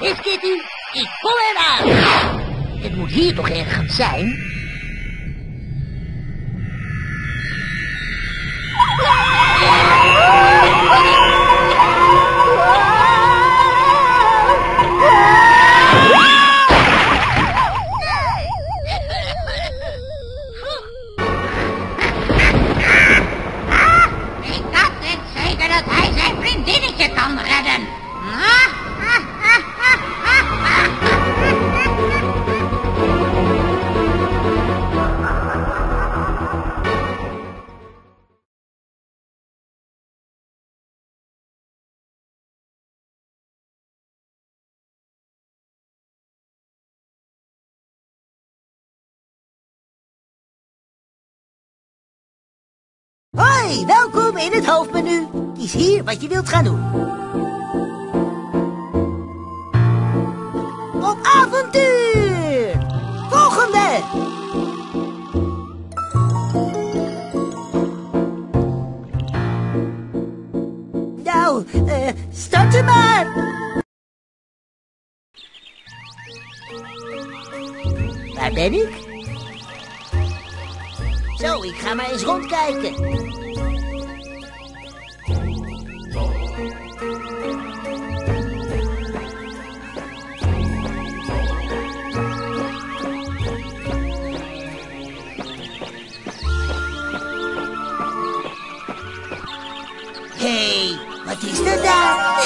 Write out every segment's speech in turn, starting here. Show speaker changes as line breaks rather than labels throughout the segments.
Miss Kitty, ik het aan. Het moet hier toch ergens zijn? Hoi, welkom in het hoofdmenu. Kies hier wat je wilt gaan doen. Op avontuur! Volgende! Nou, eh, start hem maar! Waar ben ik? Zo, ik ga maar eens rondkijken. Hé, hey, wat is dat daar?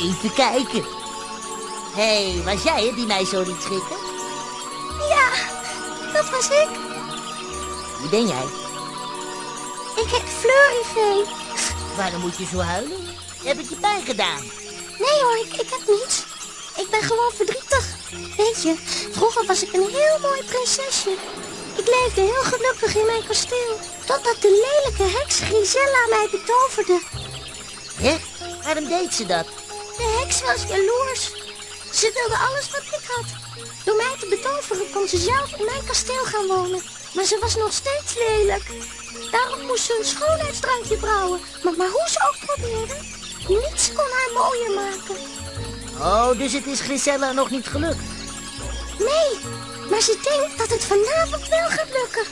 Even kijken. Hey, was jij het die mij zo liet schrikken?
Ja, dat was ik.
Wie ben jij?
Ik heet Fleurivee.
Waarom moet je zo huilen? Heb ik je pijn gedaan?
Nee hoor, ik, ik heb niets. Ik ben gewoon verdrietig. Weet je, vroeger was ik een heel mooi prinsesje. Ik leefde heel gelukkig in mijn kasteel. Totdat de lelijke heks Grisella mij betoverde.
Hè? Waarom deed ze dat?
De heks was jaloers. Ze wilde alles wat ik had. Door mij te betoveren kon ze zelf in mijn kasteel gaan wonen. Maar ze was nog steeds lelijk. Daarom moest ze een schoonheidsdrankje brouwen. Maar, maar hoe ze ook probeerde, niets kon haar mooier maken.
Oh, dus het is Grisella nog niet gelukt.
Nee, maar ze denkt dat het vanavond wel gaat lukken.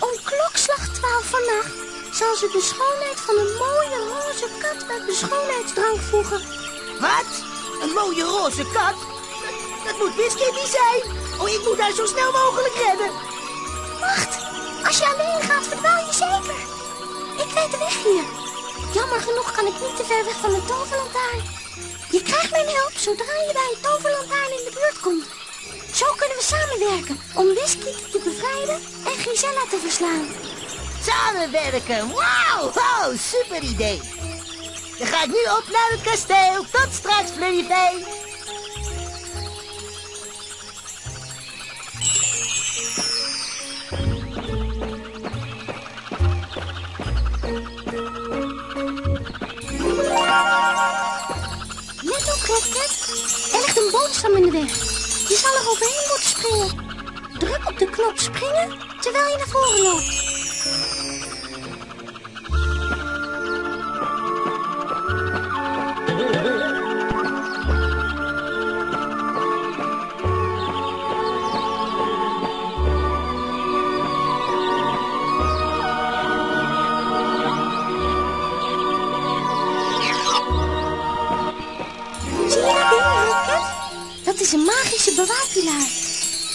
Om klokslag 12 vannacht zal ze de schoonheid van een mooie roze kat met de schoonheidsdrank voegen.
Wat? Een mooie roze kat? Dat, dat moet Miss Kitty zijn. Oh, ik moet haar zo snel mogelijk redden.
Wacht, als je alleen gaat, verdwaal je zeker. Ik weet de weg hier. Jammer genoeg kan ik niet te ver weg van de toverlantaarn. Je krijgt mijn hulp zodra je bij een toverlantaarn in de buurt komt. Zo kunnen we samenwerken om Whisky te bevrijden en Gisella te verslaan.
Samenwerken. Wauw. Oh, super idee. Dan ga ik nu op naar het kasteel. Tot straks, Flurryvee.
Let op, Redcat. Er ligt een boomstam in de weg. Je zal er overheen moeten springen. Druk op de knop springen terwijl je naar voren loopt. Is een magische bewaarpilaar.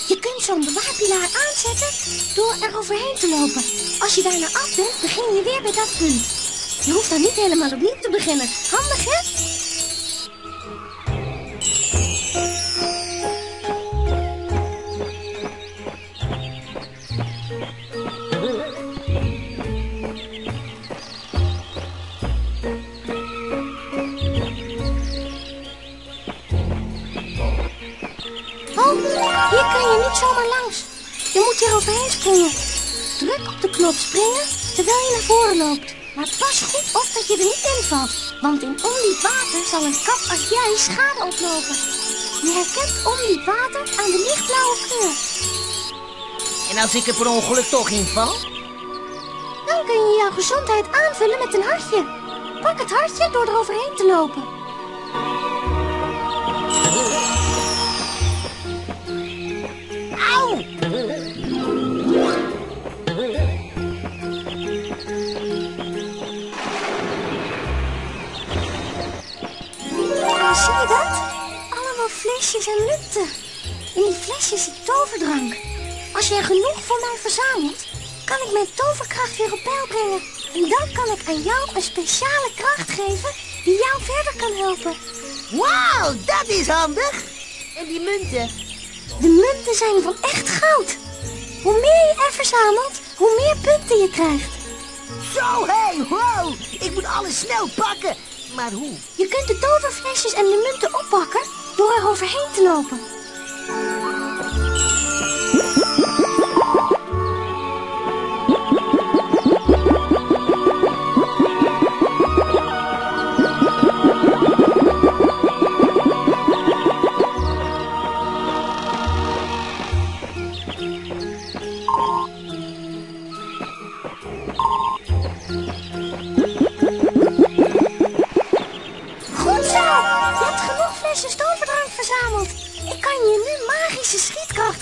Je kunt zo'n bewaarpilaar aanzetten door er overheen te lopen. Als je daarna af bent, begin je weer bij dat punt. Je hoeft dan niet helemaal opnieuw te beginnen. Handig, hè? Hier kan je niet zomaar langs. Je moet hier overheen springen. Druk op de knop springen terwijl je naar voren loopt. Maar pas goed op dat je er niet in valt. Want in ondiep water zal een kat als jij schade oplopen. Je herkent ondiep water aan de lichtblauwe kleur.
En als ik er per ongeluk toch in val?
Dan kun je jouw gezondheid aanvullen met een hartje. Pak het hartje door er overheen te lopen. Zie je dat? Allemaal flesjes en munten. In die flesjes zit toverdrank. Als er genoeg voor mij verzamelt, kan ik mijn toverkracht weer op peil brengen. En dan kan ik aan jou een speciale kracht geven die jou verder kan helpen.
Wauw, dat is handig. En die munten?
De munten zijn van echt goud. Hoe meer je er verzamelt, hoe meer punten je krijgt.
Zo, hé, wow. Ik moet alles snel pakken. Maar hoe?
Je kunt de toverflesjes en de munten oppakken door er overheen te lopen.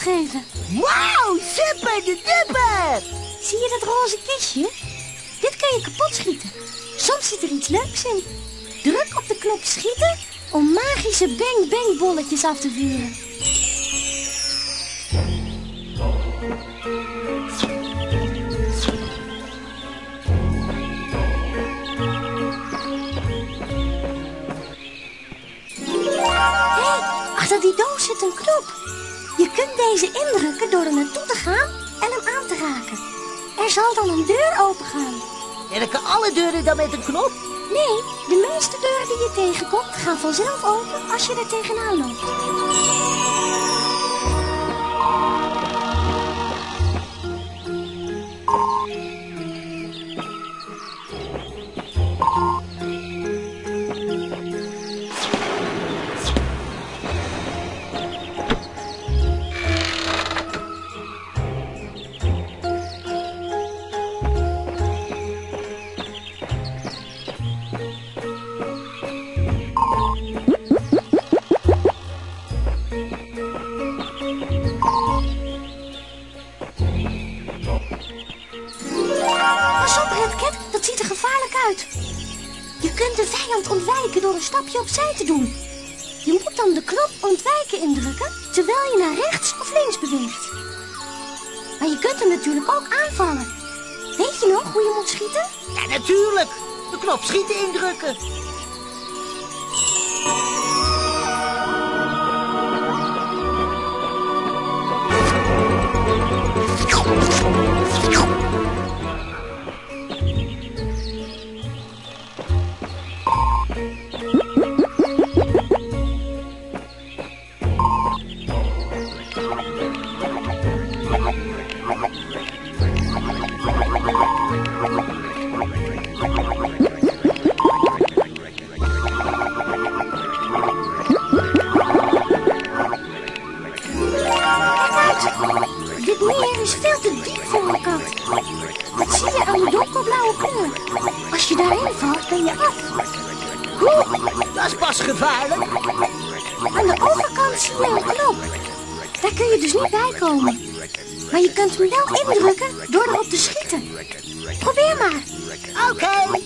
Geven.
Wauw, super de duper.
Zie je dat roze kistje? Dit kun je kapot schieten. Soms zit er iets leuks in. Druk op de knop schieten om magische bang-bang bolletjes af te vuren. Hé, achter die doos zit een knop. Je kunt deze indrukken door er naartoe te gaan en hem aan te raken. Er zal dan een deur opengaan.
Werken alle deuren dan met een knop?
Nee, de meeste deuren die je tegenkomt gaan vanzelf open als je er tegenaan loopt. Kunt de vijand ontwijken door een stapje opzij te doen. Je moet dan de knop ontwijken indrukken terwijl je naar rechts of links beweegt. Maar je kunt hem natuurlijk ook aanvallen. Weet je nog hoe je moet schieten?
Ja, natuurlijk. De knop schieten indrukken. Pas gevaarlijk.
Aan de overkant zie je een knop. Daar kun je dus niet bij komen. Maar je kunt hem wel indrukken door erop te schieten. Probeer maar.
Oké.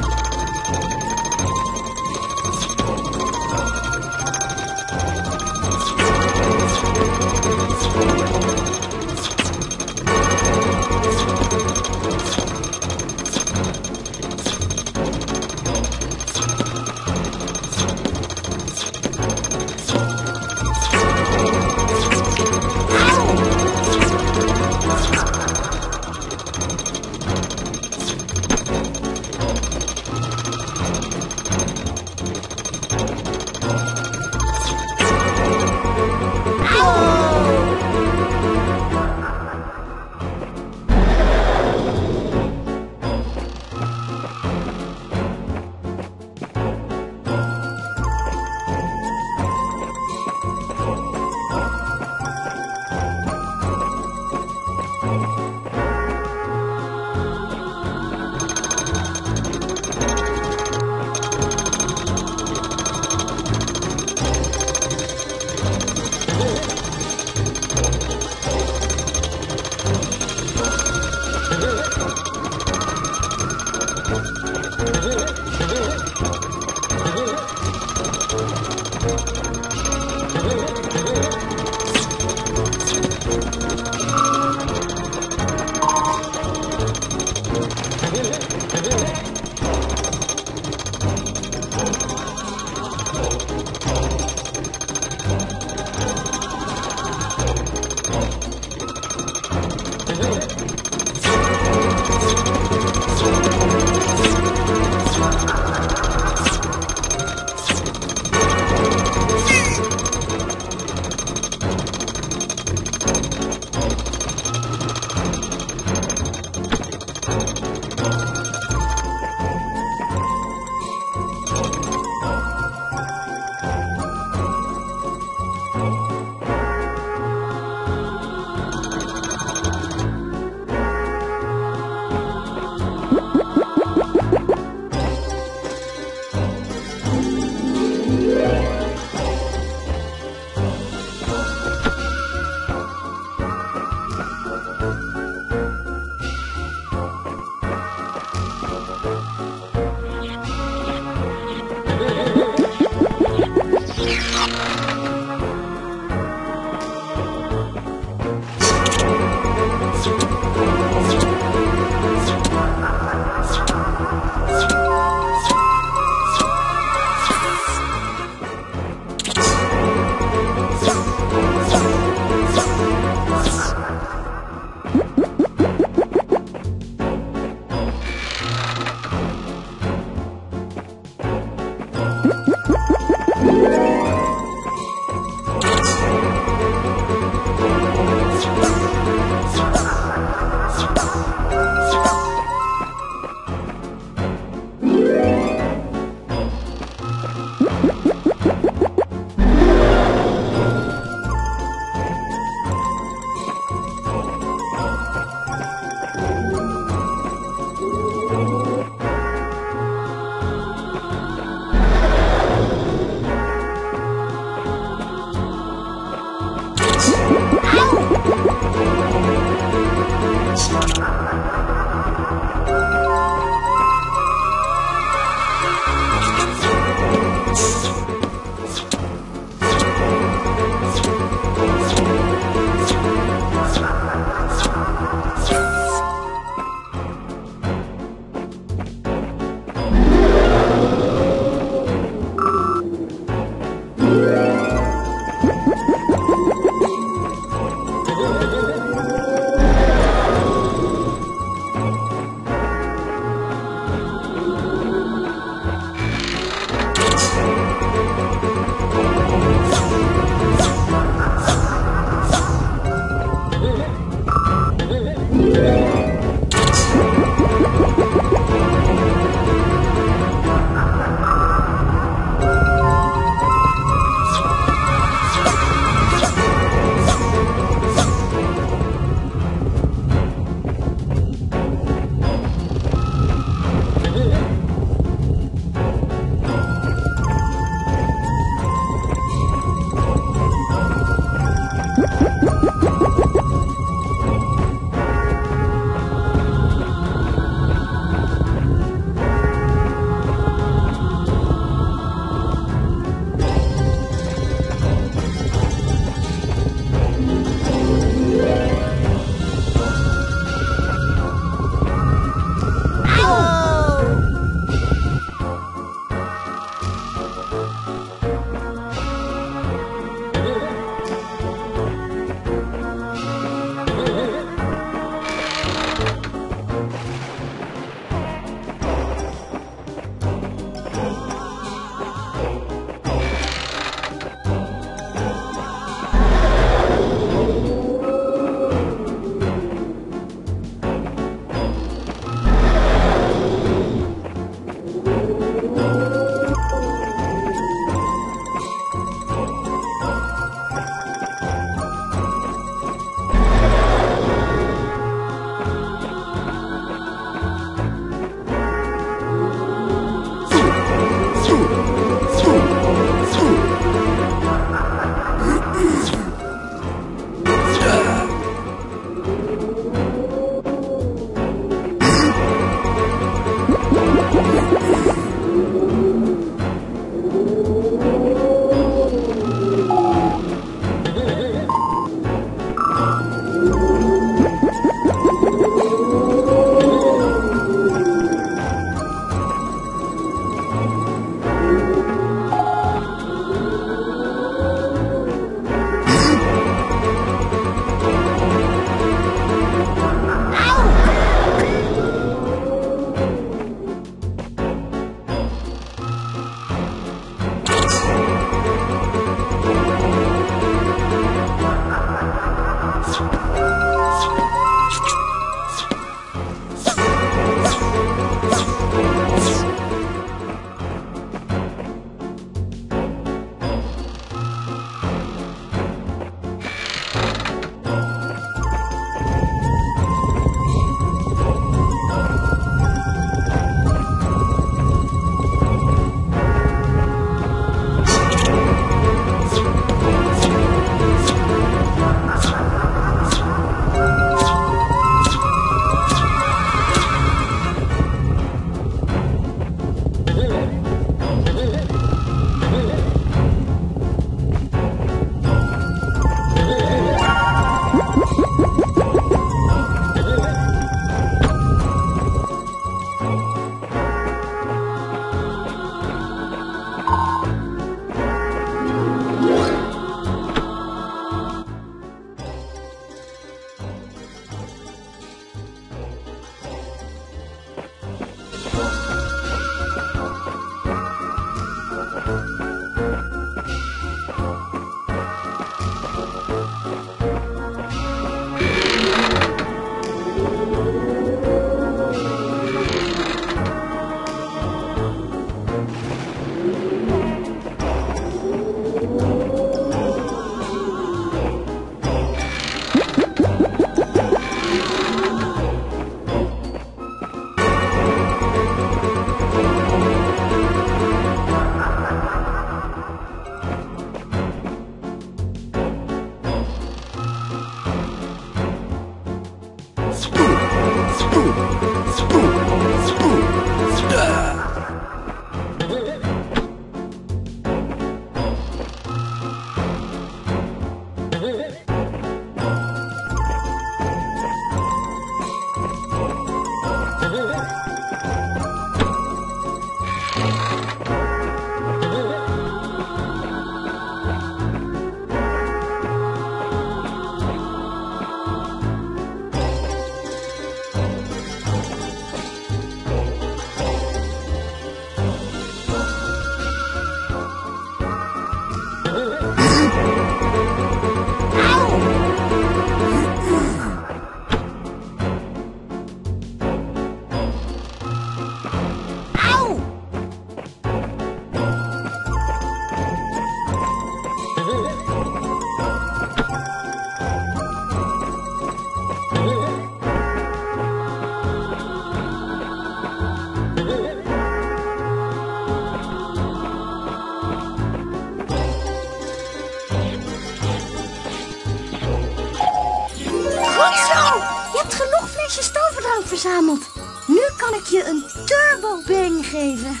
Bang geven.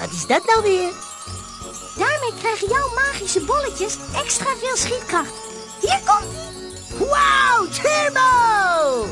Wat is dat nou weer?
Daarmee krijgen jouw magische bolletjes extra veel schietkracht. Hier komt.
Wauw, turbo!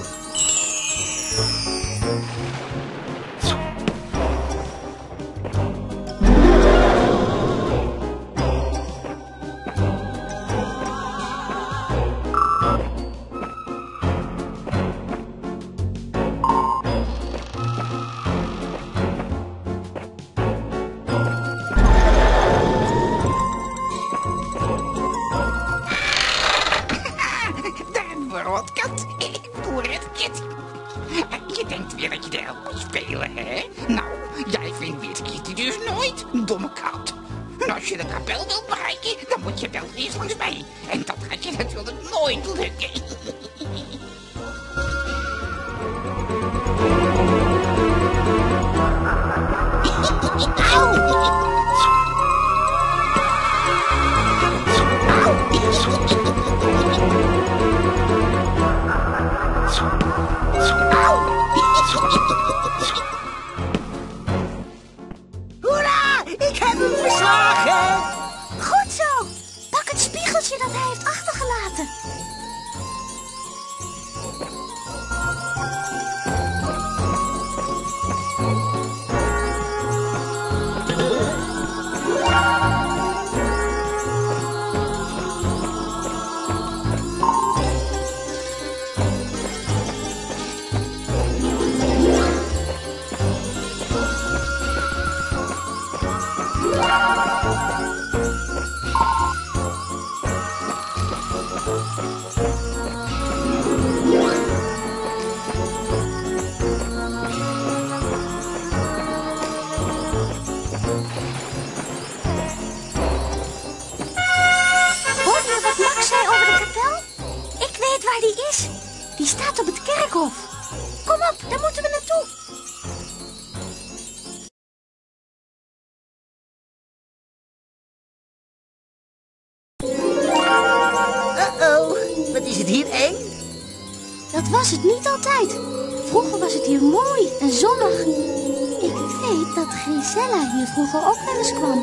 Hier
vroeger ook wel eens kwam.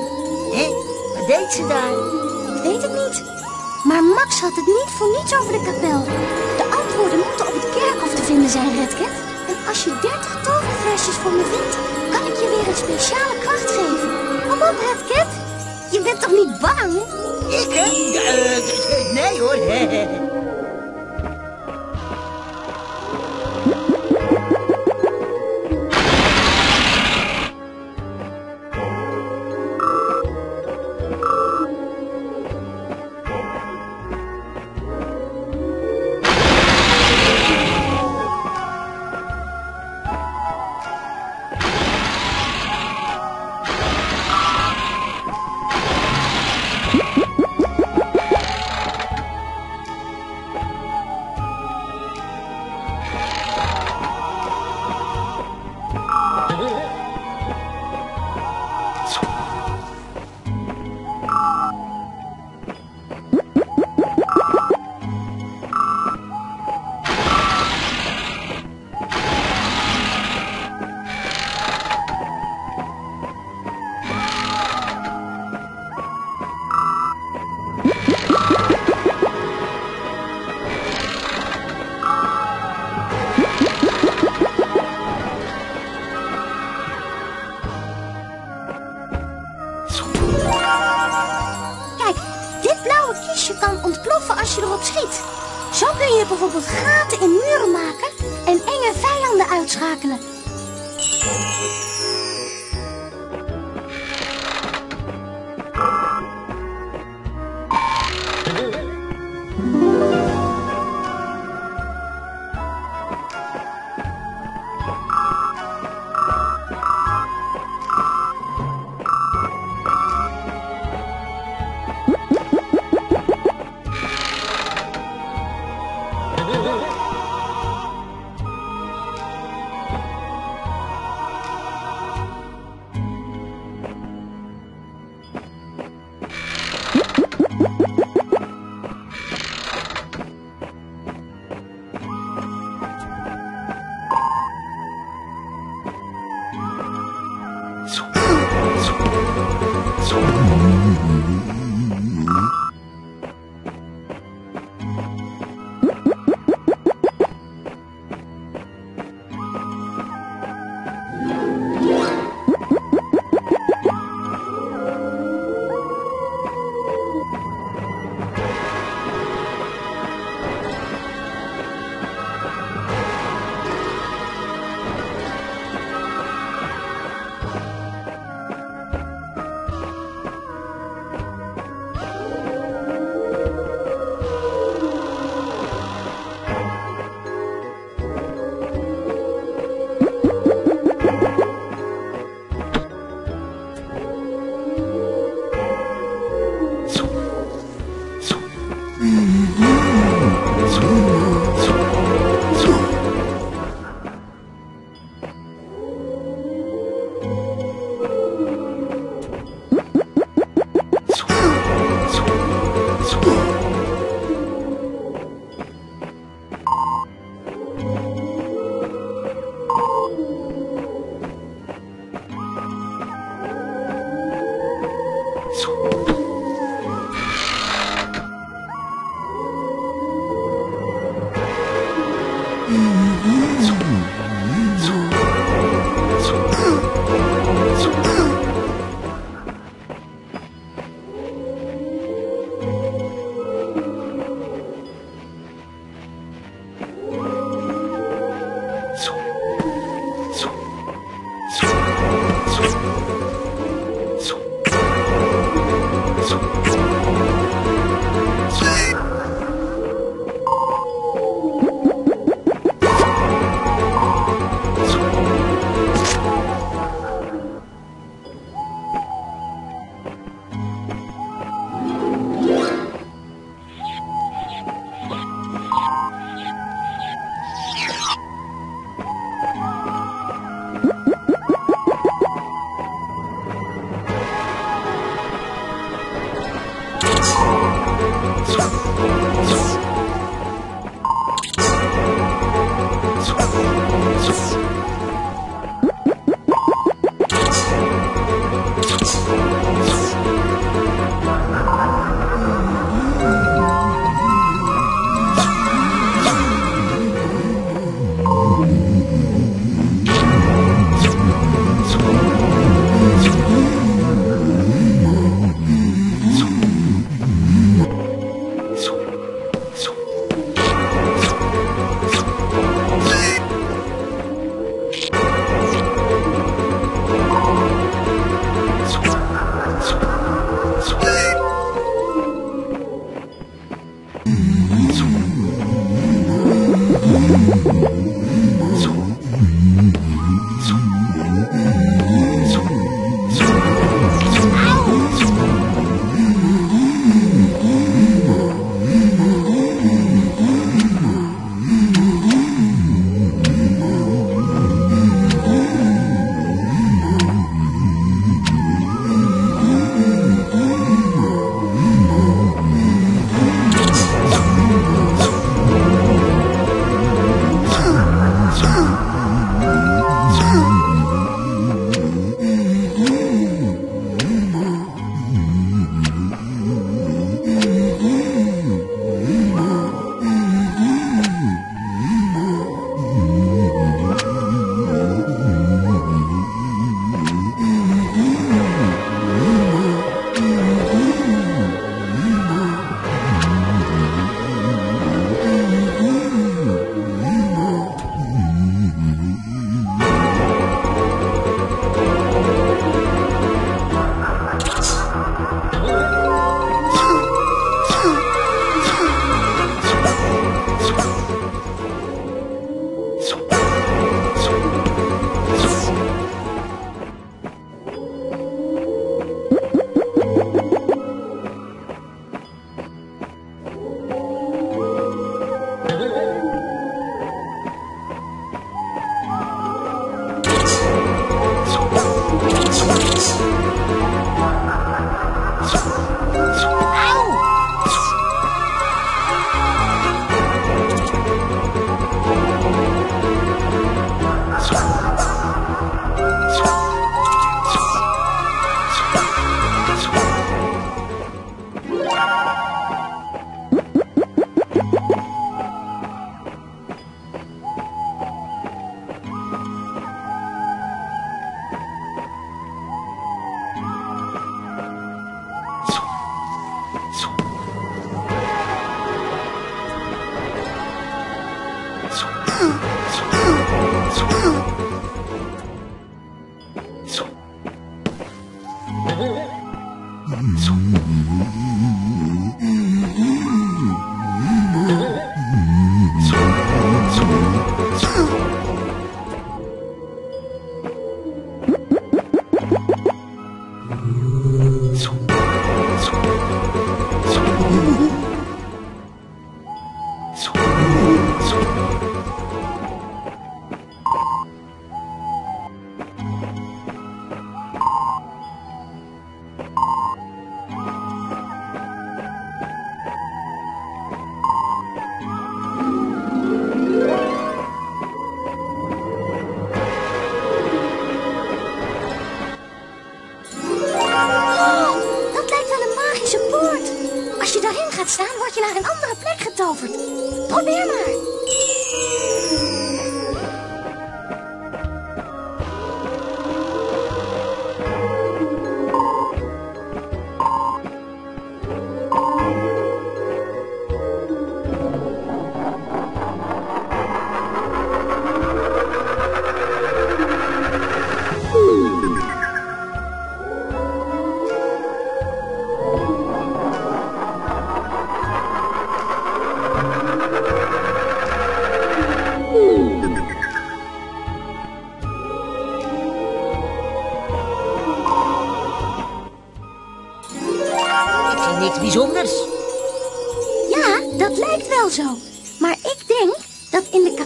Hé, wat deed ze daar?
Ik weet het niet. Maar Max had het niet voor niets over de kapel. De antwoorden moeten op het kerkhof te vinden zijn, Redket. En als je 30 toverflesjes voor me vindt, kan ik je weer een speciale kracht geven. Kom op, Redket. Je bent toch niet bang?
Ik, hè? Eh, nee hoor.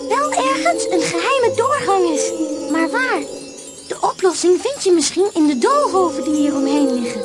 kapel ergens een geheime doorgang is. Maar waar? De oplossing vind je misschien in de doolhoven die hier omheen liggen.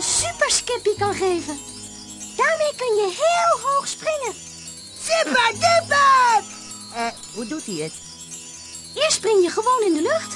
Een super skippy kan geven. Daarmee kun je heel hoog springen.
Super duper! Eh, hoe doet hij het?
Eerst spring je gewoon in de lucht.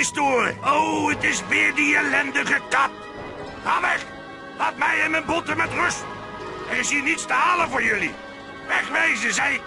Oh, het is weer die ellendige kat. Ga weg. Laat mij en mijn botten met rust. Er is hier niets te halen voor jullie. Wegwezen, zei ik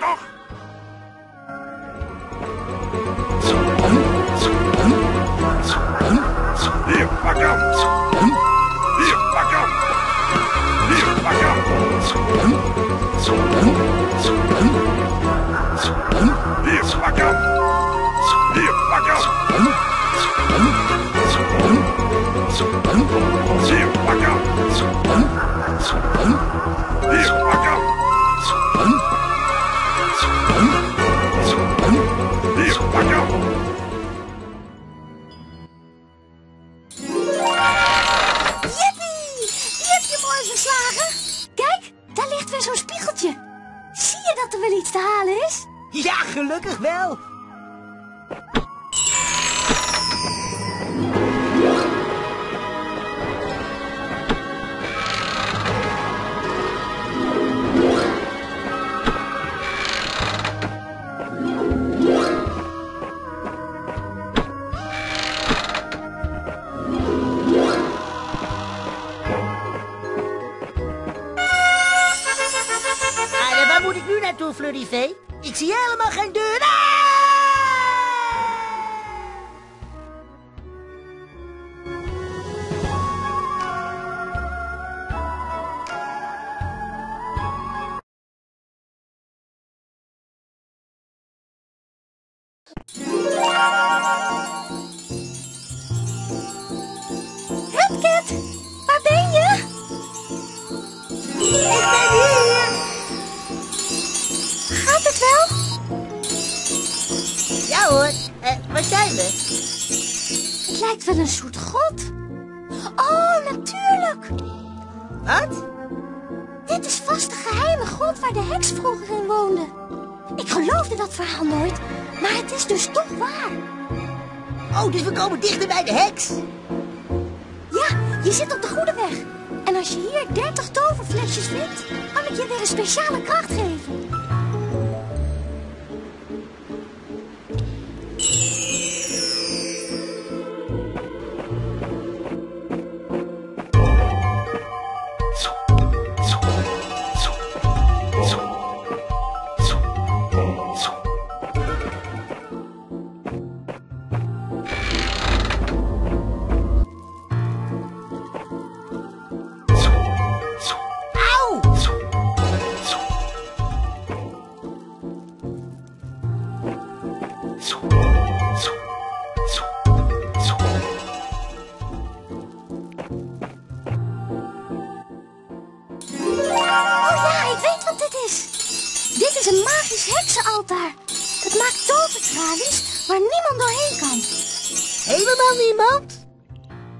Here I go. Here
I go.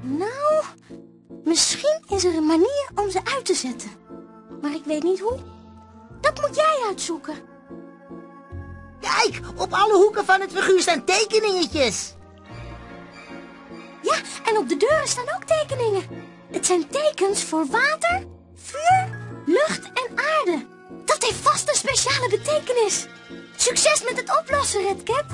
Nou, misschien is er een manier om ze uit te zetten. Maar ik weet niet hoe. Dat moet jij uitzoeken.
Kijk, op alle hoeken van het figuur staan tekeningetjes.
Ja, en op de deuren staan ook tekeningen. Het zijn tekens voor water, vuur, lucht en aarde. Dat heeft vast een speciale betekenis. Succes met het oplossen, Redcat.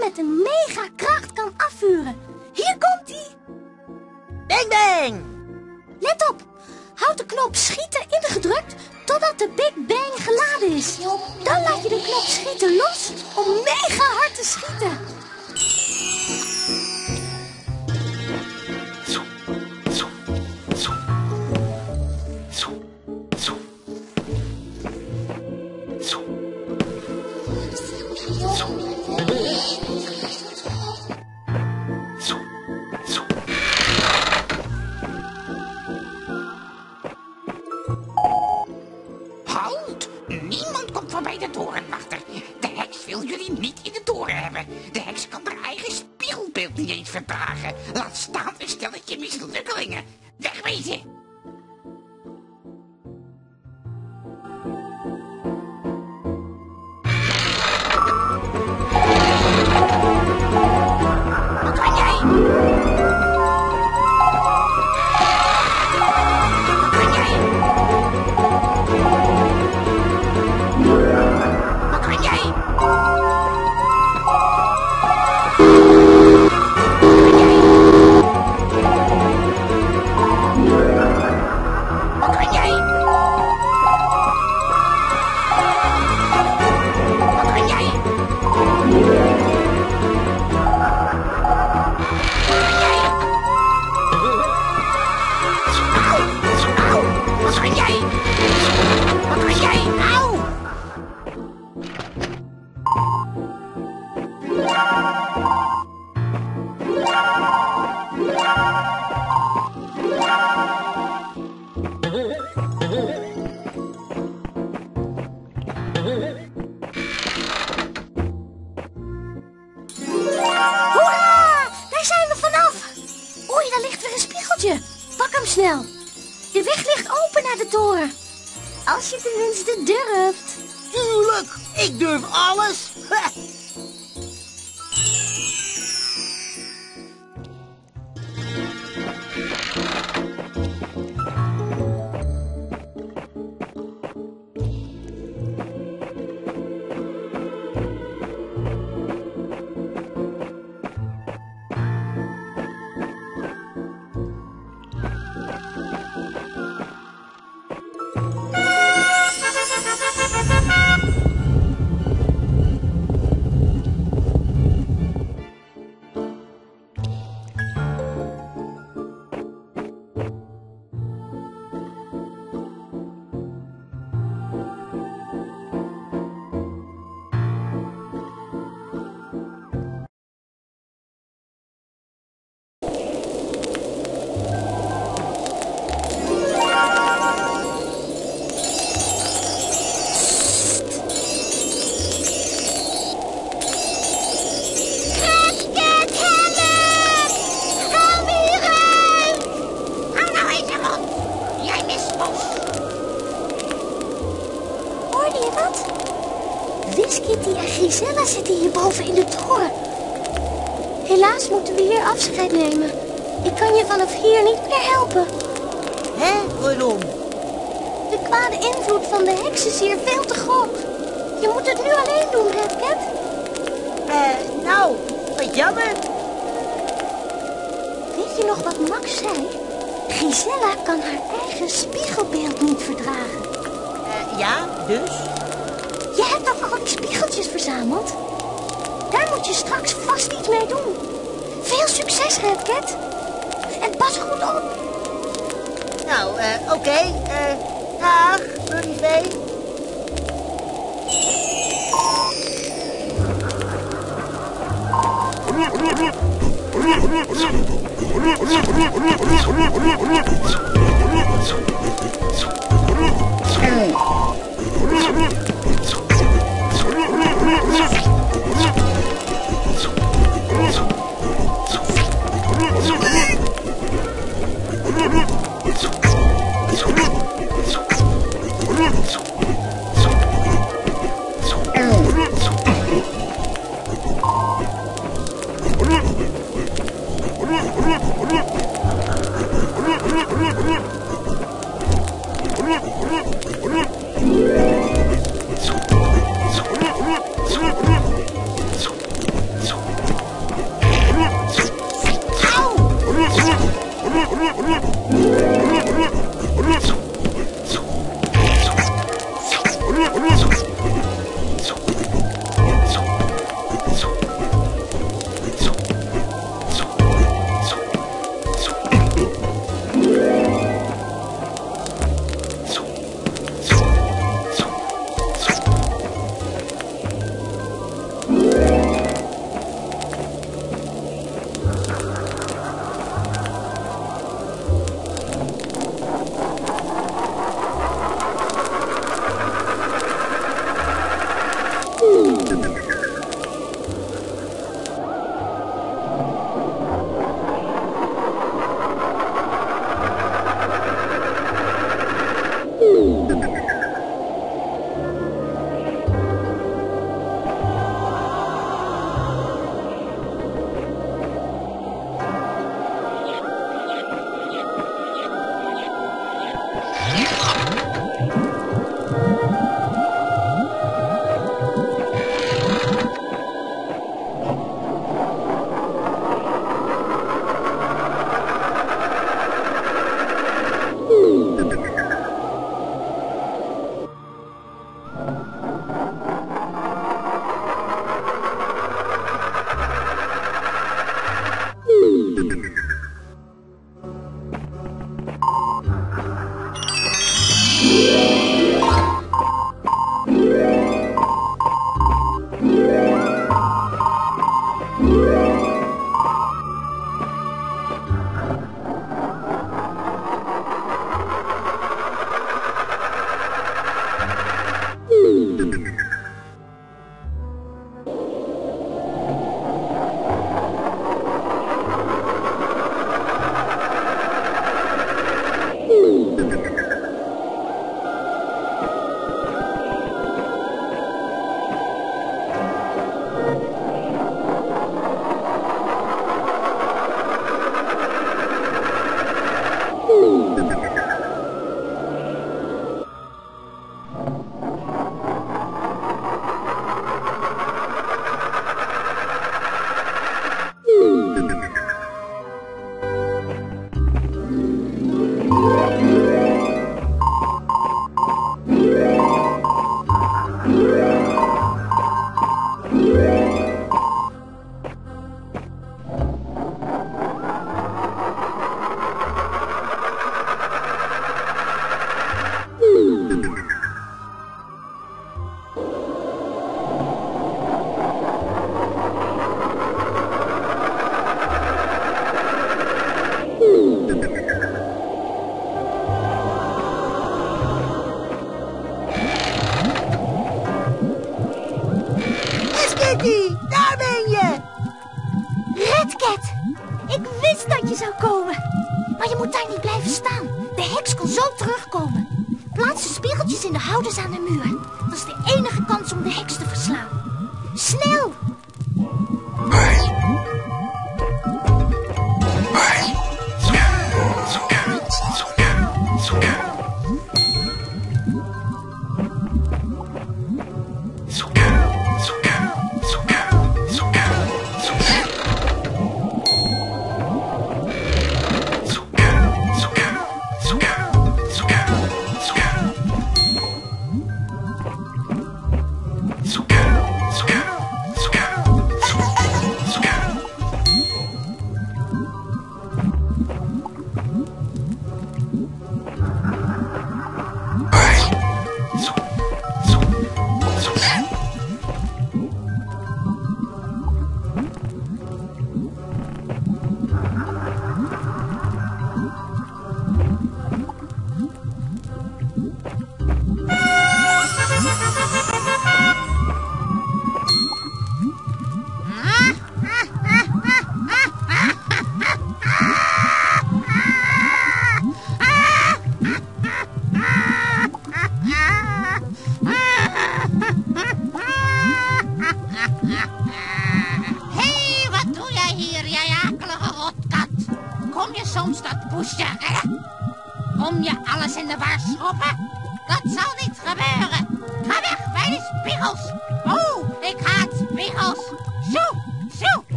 Met een mega